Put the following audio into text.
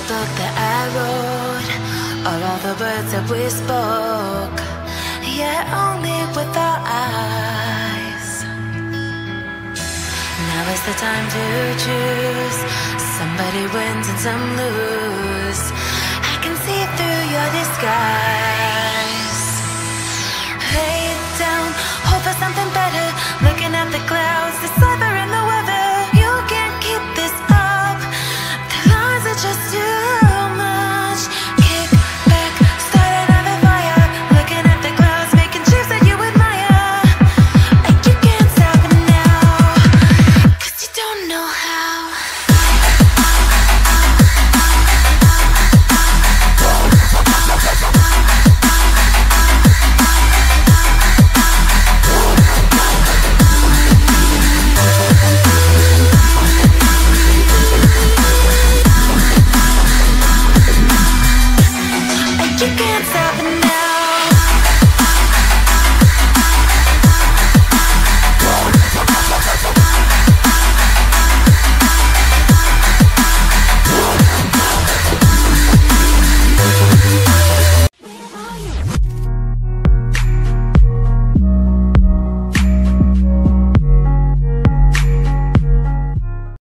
book that I wrote, all the words that we spoke, yet only with our eyes. Now is the time to choose. Somebody wins and some lose. you can't stop